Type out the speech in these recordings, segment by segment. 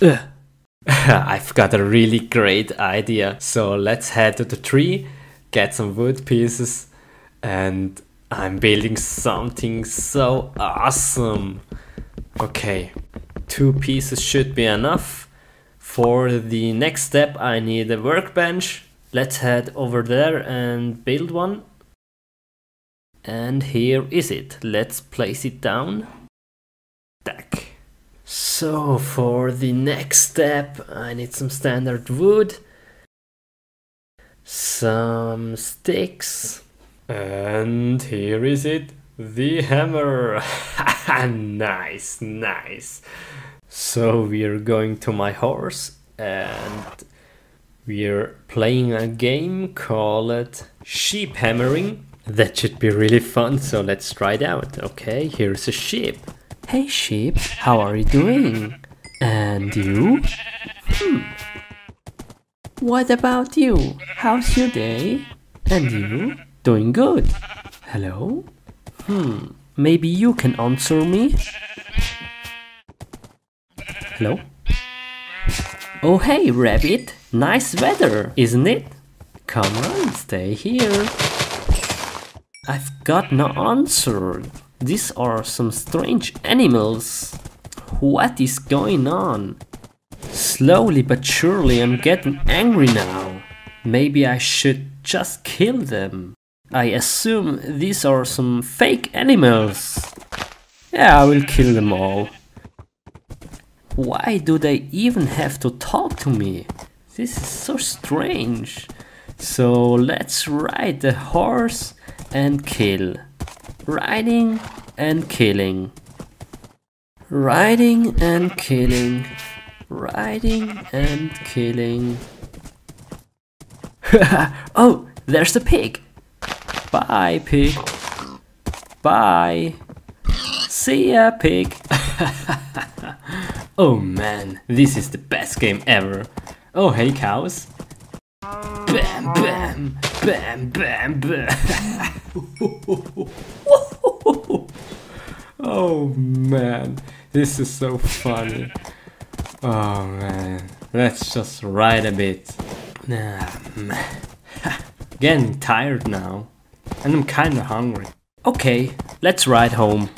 I've got a really great idea. So let's head to the tree, get some wood pieces, and I'm building something so awesome. Okay, two pieces should be enough. For the next step, I need a workbench. Let's head over there and build one. And here is it. Let's place it down. Tack. So for the next step, I need some standard wood, some sticks, and here is it, the hammer. nice, nice. So we're going to my horse and we're playing a game called sheep hammering. That should be really fun, so let's try it out. Okay, here's a sheep. Hey sheep, how are you doing? And you? Hmm. What about you? How's your day? And you? Doing good. Hello? Hmm, maybe you can answer me? Hello? Oh hey rabbit, nice weather, isn't it? Come on, stay here. I've got no answer. These are some strange animals. What is going on? Slowly but surely I'm getting angry now. Maybe I should just kill them. I assume these are some fake animals. Yeah, I will kill them all. Why do they even have to talk to me? This is so strange. So let's ride the horse and kill. Riding and killing. Riding and killing. Riding and killing. oh, there's a pig. Bye, pig. Bye. See ya, pig. oh man, this is the best game ever. Oh, hey, cows. Bam, bam, bam, bam, bam. oh man, this is so funny. Oh man, let's just ride a bit. Getting tired now, and I'm kinda hungry. Okay, let's ride home.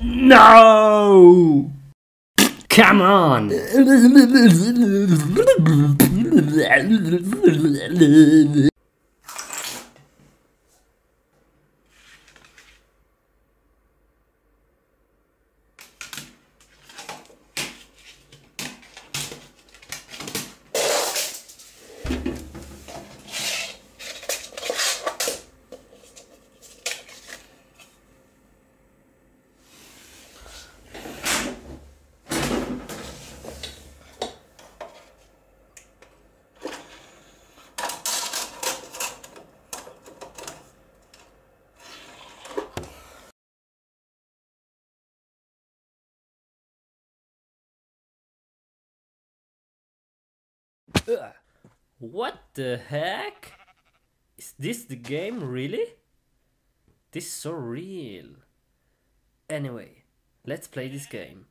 No! Come on! Ugh. What the heck? Is this the game really? This is so real. Anyway, let's play this game.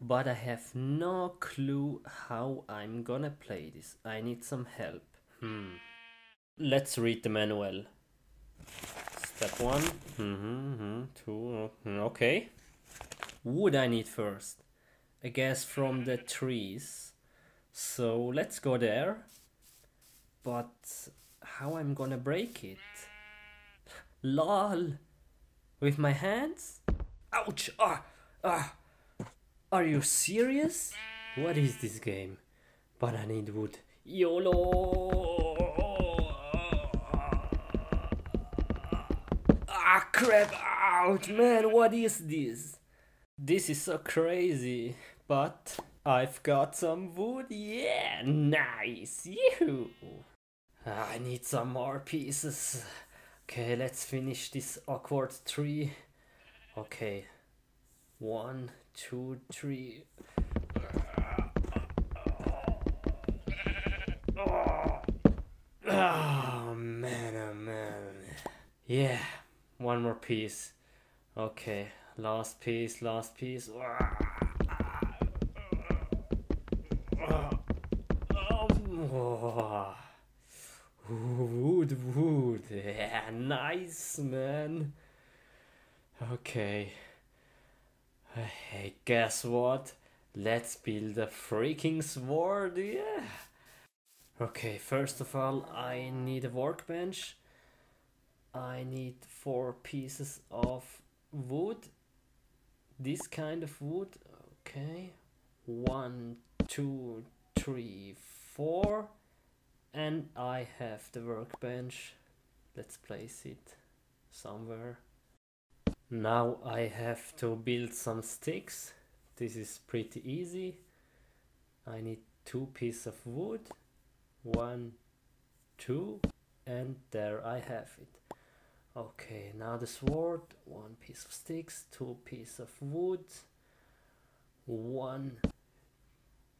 But I have no clue how I'm gonna play this. I need some help. Hmm. Let's read the manual. Step one. Mm-hmm, mm-hmm, two. Okay. Wood I need first. I guess from the trees. So let's go there. But how I'm gonna break it? LOL! With my hands? Ouch! Ah! Ah! Are you serious? What is this game? But I need wood. YOLO! Ah crap! Ouch! Man, what is this? This is so crazy. But I've got some wood. Yeah, nice. yoo ah, I need some more pieces. Okay, let's finish this awkward tree. Okay. One, two, three. Oh man, oh man. Yeah, one more piece. Okay, last piece, last piece. Ah. Oh, wood, wood. Yeah, nice, man. Okay. Hey, guess what? Let's build a freaking sword, yeah. Okay, first of all, I need a workbench. I need four pieces of wood. This kind of wood. Okay. One, two, three, four. And I have the workbench. Let's place it somewhere. Now I have to build some sticks. This is pretty easy. I need two pieces of wood. One, two, and there I have it. Okay, now the sword. One piece of sticks, two pieces of wood. One,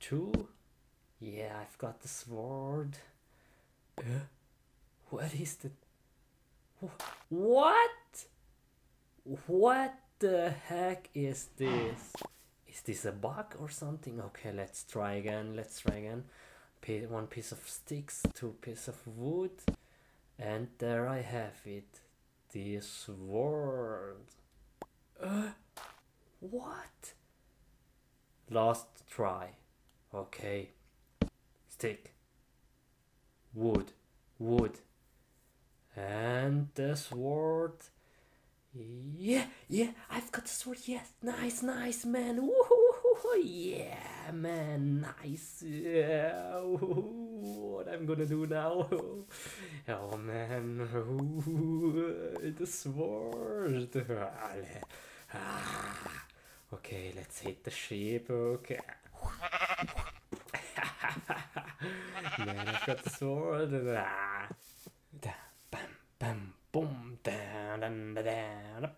two. Yeah, I've got the sword. Uh, what is the... What? What the heck is this? Is this a bug or something? Okay, let's try again. Let's try again. One piece of sticks, two pieces of wood, and there I have it. The sword. Uh, what? Last try. Okay. Stick. Wood. Wood. And the sword. Yeah, yeah, I've got the sword. Yes, nice, nice, man. Woohoo, yeah, man, nice. Yeah, what I'm gonna do now? Oh man, the sword. Ah, okay, let's hit the ship. Okay. man, I've got the sword. Ah. Bam, bam, boom, down, down, down,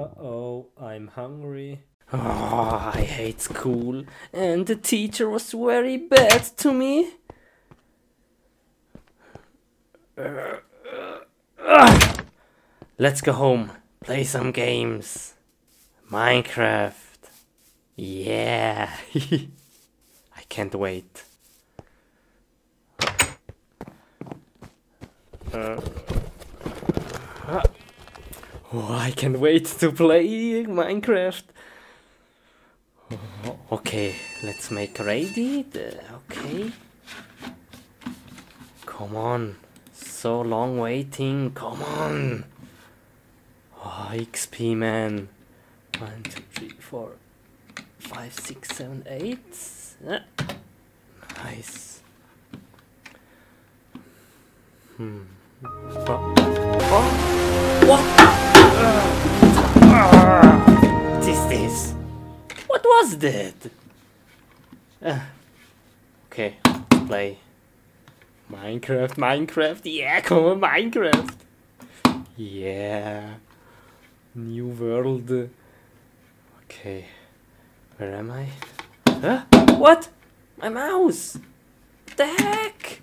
Uh-oh, I'm hungry. Oh, I hate school. And the teacher was very bad to me. Let's go home. Play some games. Minecraft. Yeah. I can't wait. Uh, oh, I can't wait to play Minecraft. Okay, let's make ready. Okay. Come on. So long waiting. Come on. Oh, XP man. One, two, three, four, five, six, seven, eight. Yeah. Nice. Hmm. Oh. oh. What? Uh. What is this? What was that? Uh. Okay, play. Minecraft, Minecraft, yeah, come on, Minecraft. Yeah. New world. Okay. Where am I? Huh? What? My mouse! What the heck?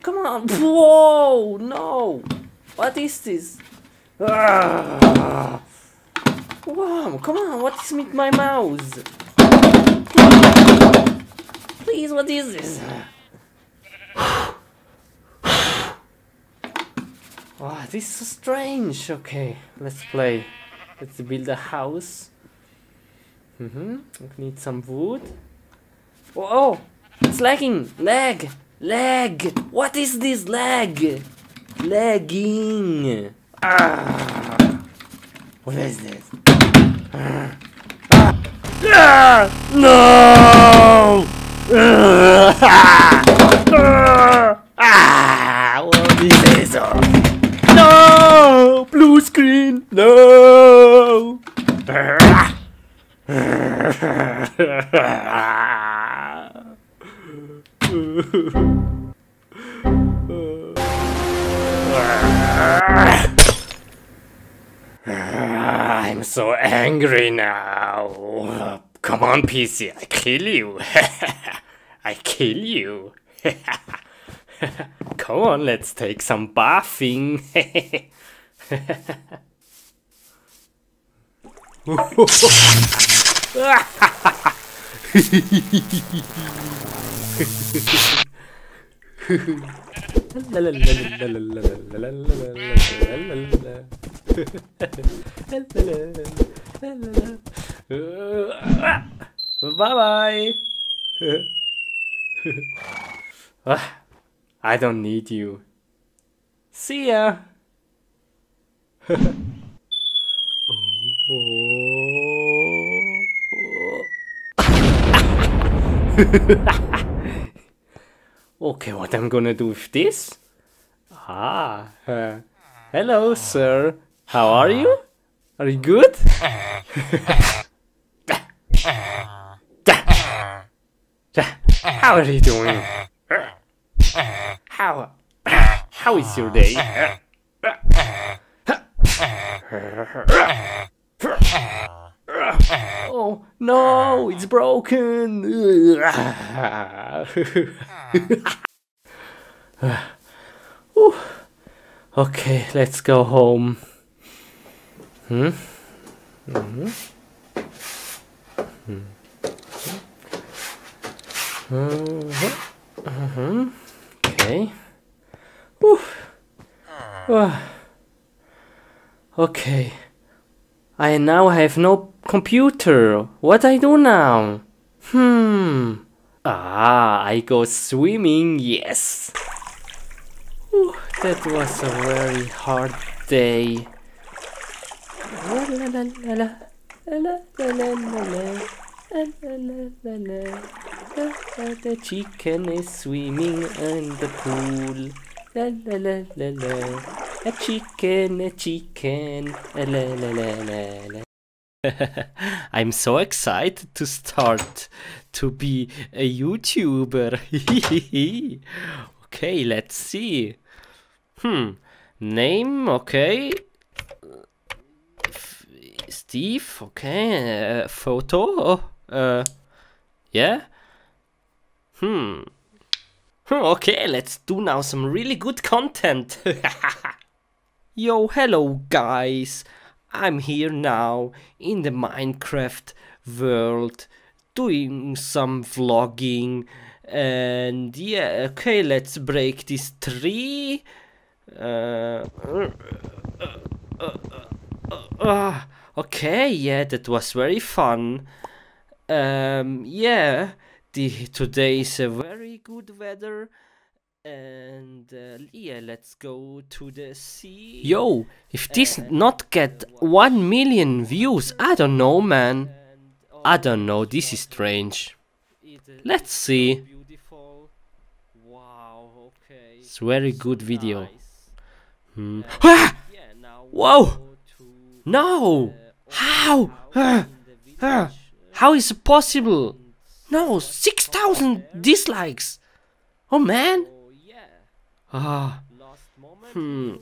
Come on! Whoa! No! What is this? Ah! Wow! Come on! What is with my mouse? Please, what is this? Wow, this is so strange. Okay, let's play. Let's build a house. Mm-hmm. We need some wood. Oh, oh, it's lagging. Lag. Lag. What is this lag? Lagging. Ah. What is this? Ah. Ah. No. Ah. Ah. What is this? No. Blue screen. No. I'm so angry now. Come on, PC, I kill you. I kill you. Come on, let's take some bathing. bye bye. I don't need you. See ya. okay, what I'm gonna do with this? Ah, uh, hello, sir. How are you? Are you good? How are you doing? How how is your day? Oh no, it's broken. okay, let's go home. Hmm? Mm -hmm. Mm -hmm. Mm -hmm. Okay. Oh. Okay. I now have no computer. What I do now? Hmm. Ah, I go swimming, yes. Whew, that was a very hard day. La la la la la la la la la The chicken is swimming in the pool. La la la la la. A chicken, a chicken. La la la la la. I'm so excited to start to be a YouTuber. okay, let's see. Hmm, name, okay. Steve, okay. Uh, photo, uh, yeah. Hmm. Okay, let's do now some really good content. Yo, hello guys. I'm here now in the Minecraft world doing some vlogging and yeah okay let's break this tree uh, uh, uh, okay yeah that was very fun um, yeah the today is a very good weather and uh, yeah let's go to the sea. Yo if this not get 1 million views i don't know man. I don't know this is strange. let's see. it's very good video. hmm. ah! whoa! no! how how is it possible no 6000 dislikes oh man Ah. Hmm.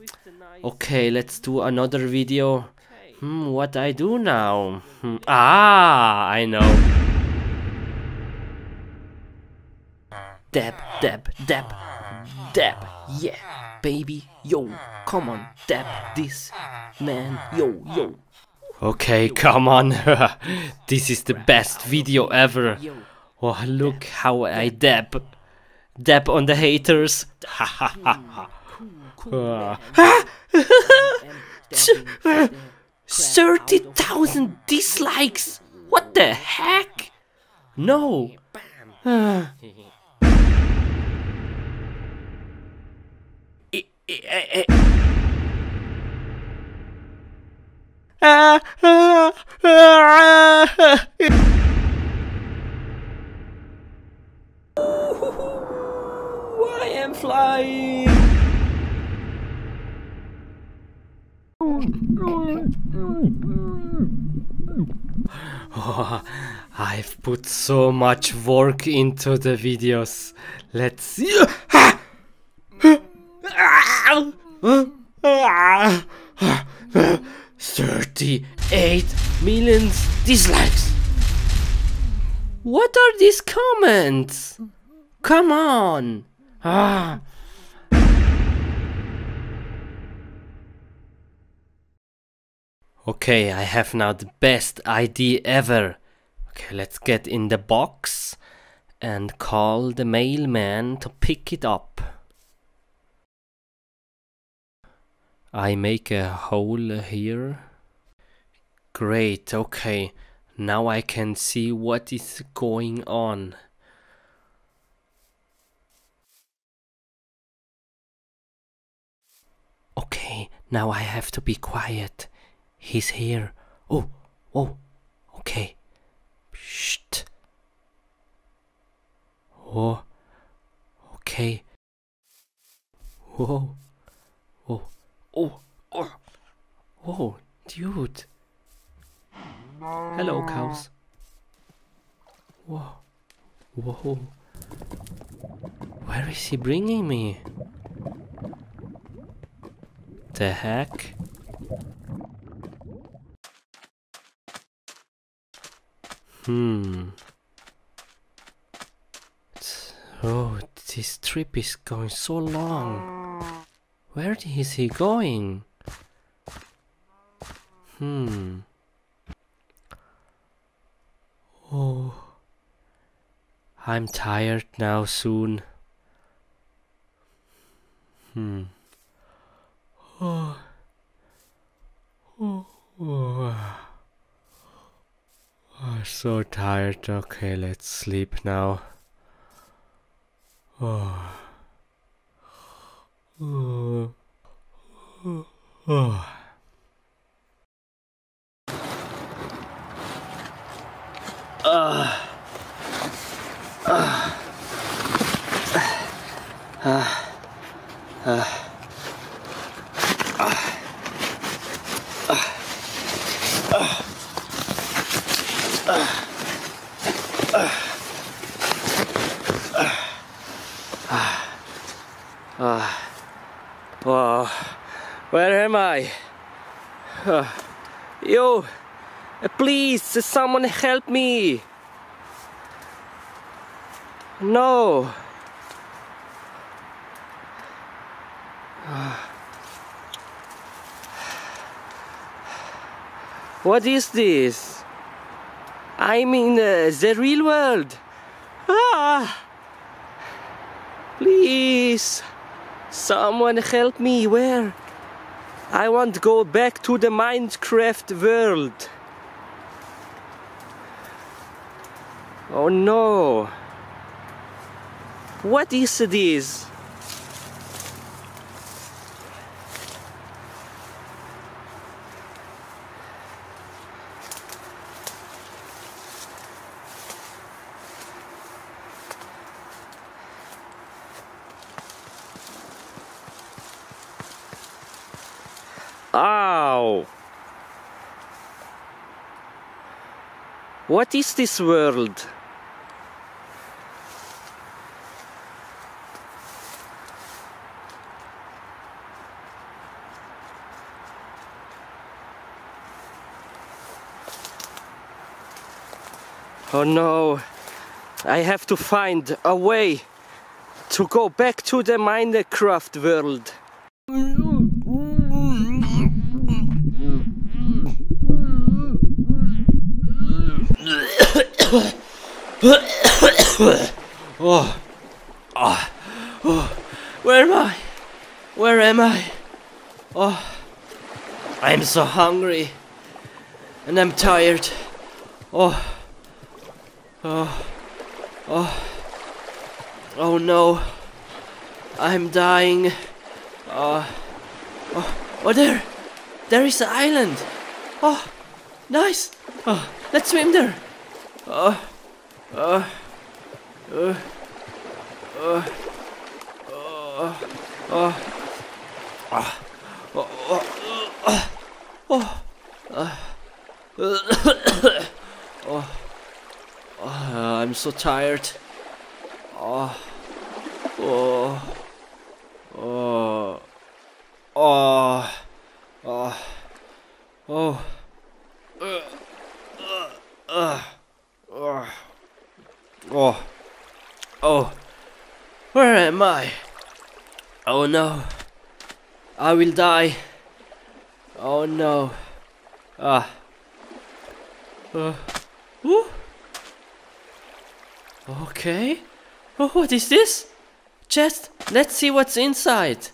Okay, let's do another video. Hmm, what I do now? Hmm. Ah, I know. Dab, dab, dab, dab. Yeah, baby. Yo, come on, dab this. Man, yo, yo. Okay, come on. this is the best video ever. Oh, look how I dab. Dab on the haters. Ha ha ha ha. 30,000 dislikes! What the heck? No! Uh. Am flying! Oh, I've put so much work into the videos. Let's see. Thirty 38 million dislikes. What are these comments? Come on. Ah. Okay, I have now the best idea ever. Okay, let's get in the box and call the mailman to pick it up. I make a hole here. Great, okay. Now I can see what is going on. Okay, now I have to be quiet. He's here. Oh, oh, okay. Shh. Oh, okay. Whoa, oh, oh, oh, dude. Hello, cows. Whoa, whoa. Where is he bringing me? The heck? Hmm. Oh, this trip is going so long. Where is he going? Hmm. Oh. I'm tired now soon. Hmm. Oh. Oh. oh. Oh, so tired. Okay, let's sleep now. Oh. Oh. Oh. oh. Uh. Uh. Uh. Uh. Oh, where am I? Uh, yo, uh, please, someone help me. No. Uh, what is this? I'm in uh, the real world. Ah! Please. Someone help me, where? I want to go back to the Minecraft world. Oh no. What is this? Ow! What is this world? Oh no, I have to find a way to go back to the Minecraft world. oh. Oh. oh, where am I? Where am I? Oh, I'm so hungry, and I'm tired. Oh, oh, oh, oh no, I'm dying. Oh, oh, oh there, there is an island. Oh, nice. Oh, let's swim there. Oh, oh. Uh, uh, uh, uh, uh, oh, oh, I'm so tired. Oh, oh, oh, oh, oh, oh, am I? Oh no. I will die. Oh no. Ah. Uh. Ooh. Okay. Oh, what is this? Chest. Let's see what's inside.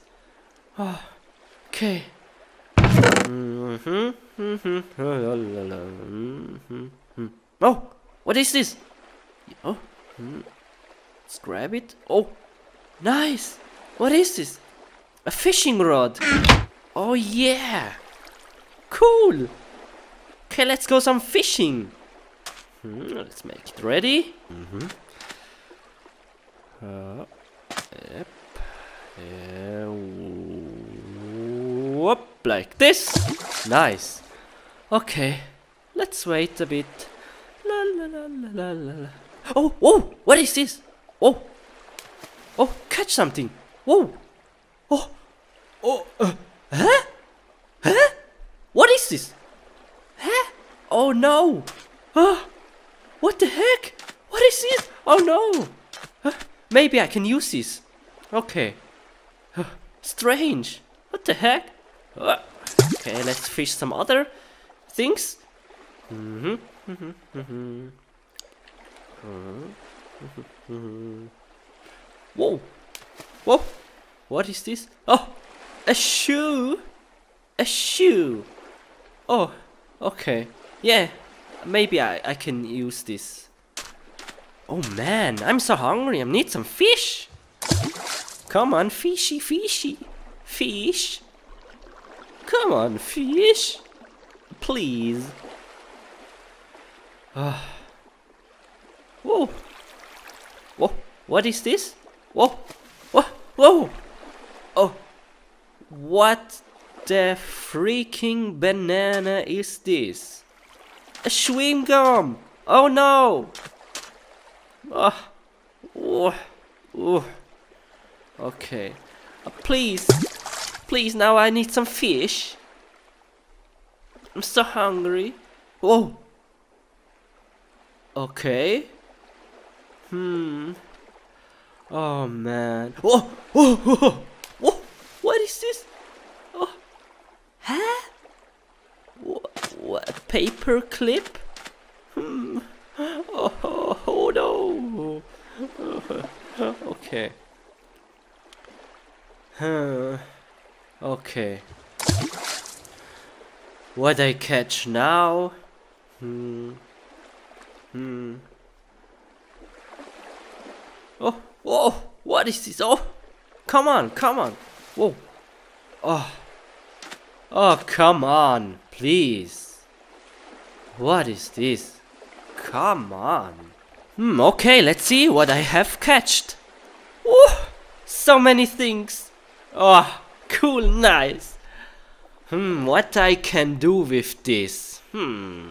Oh. Okay. Mhm. Mhm. Mhm. Oh, what is this? Oh, hmm. let's grab it. Oh, nice. What is this? A fishing rod. Oh yeah. Cool. Okay, let's go some fishing. Hmm, let's make it ready. Mhm. Uh, yep. Uh, whoop, like this. Nice. Okay, let's wait a bit. La la. la. Oh, whoa! What is this? Oh, oh! Catch something! Whoa! Oh, oh! Uh, huh? Huh? What is this? Huh? Oh no! Ah! What the heck? What is this? Oh no! Huh? Maybe I can use this. Okay. Huh, Strange. What the heck? Uh, Okay, let's fish some other things. Mhm. mhm, mhm. Mhm. Whoa! Whoa! What is this? Oh! A shoe! A shoe! Oh, okay. Yeah, maybe I, I can use this. Oh man, I'm so hungry. I need some fish. Come on, fishy, fishy. Fish. Come on, fish. Please. Ah. Whoa. Whoa. What is this? Whoa. Whoa. Whoa. Oh. What the freaking banana is this? A chewing gum. Oh no. Ah. Oh. Oh. Okay. Uh, please. Please, now I need some fish. I'm so hungry. Whoa. Okay. Hmm. Oh man. Oh, oh, oh, oh. What is this? Oh. Huh? What, what paper clip? Hmm. Oh, oh, oh no. okay. Huh. Okay. What I catch now? Hmm. Hmm. Oh, whoa! What is this? Oh, come on, come on! Whoa! Oh, oh, come on, please! What is this? Come on! Hmm. Okay, let's see what I have catched. Oh, so many things. Oh, cool, nice. Hmm, what I can do with this? Hmm.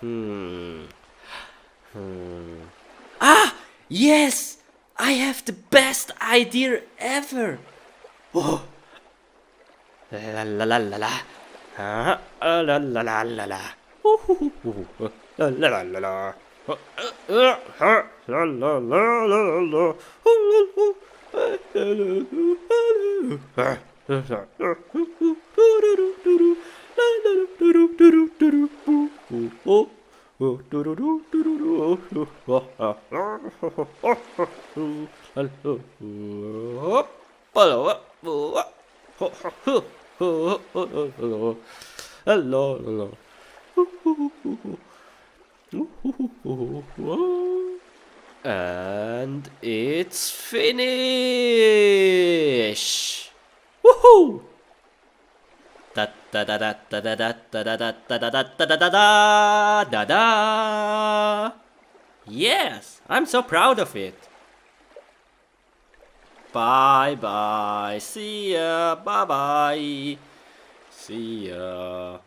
Hmm. Hmm. Ah, yes! I have the best idea ever. Oh. La la la la la. Uh, la la la la la. Ooh, hoo, hoo, hoo. La la la la la. La la la la la la. Ooh, ooh, ooh. La, la, la, la. Ah. And it's finish. Woohoo! Da Yes, I'm so proud of it. Bye bye. See ya. Bye bye. See ya.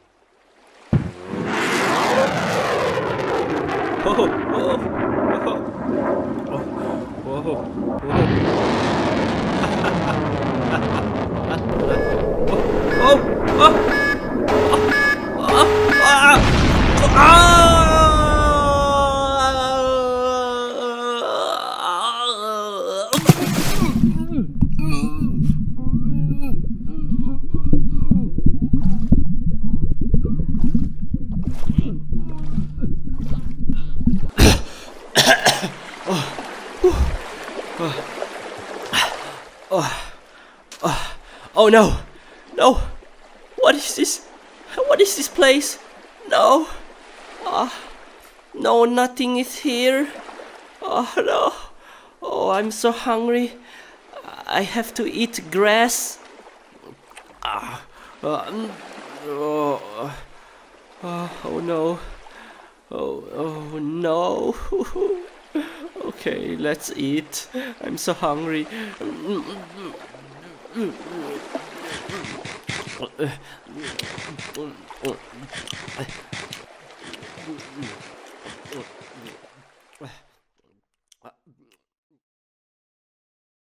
oh, no, no. What is this? What is this place? No! Ah, no, nothing is here. Oh no! Oh, I'm so hungry. I have to eat grass. Ah, mm, oh, oh, oh no! Oh, oh no! okay, let's eat. I'm so hungry. 哎，我我哎，嗯嗯，